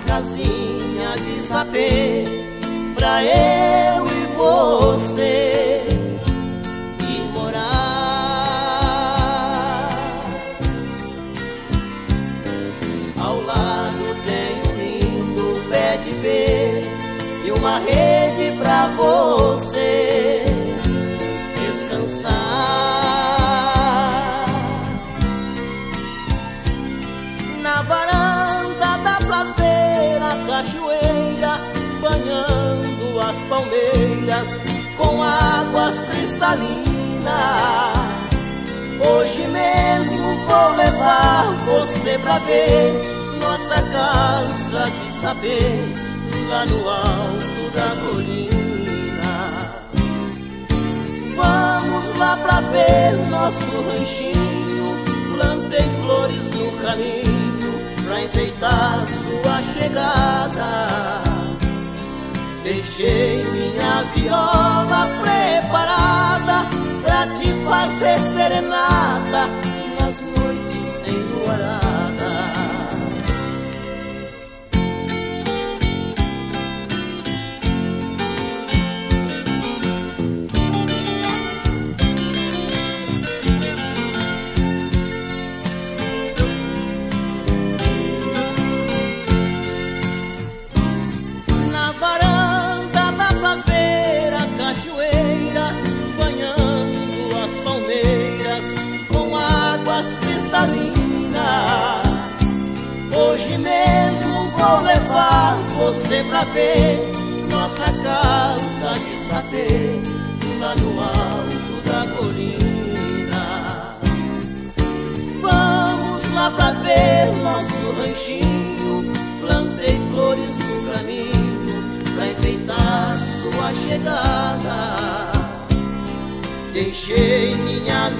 casinha de saber pra eu e você ir morar. Ao lado tem um lindo pé de pé e uma rede as palmeiras com águas cristalinas. Hoje mesmo vou levar você pra ver nossa casa de saber lá no alto da colina. Vamos lá pra ver nosso ranchinho. Plantei flores no caminho pra enfeitar sua chegada. Deixei viola preparada pra te fazer serenata nas noites enluaradas. Hoje mesmo vou levar você pra ver nossa casa de saber lá no alto da colina. Vamos lá pra ver nosso ranchinho. Plantei flores no caminho pra enfeitar sua chegada. Deixei minha